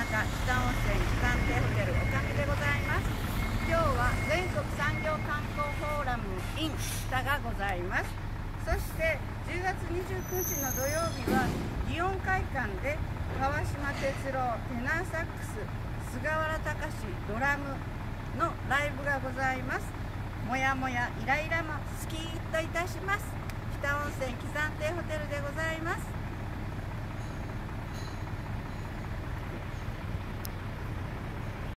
中北温泉期間店ホテルおかみでございます。今日は全国産業観光フォーラム in 北がございます。そして10月29日の土曜日は祇園会館で川島哲郎テナーサックス菅原隆ドラムのライブがございます。もやもやイライラもスキッといたします。北温泉喜山亭ホテルでございます。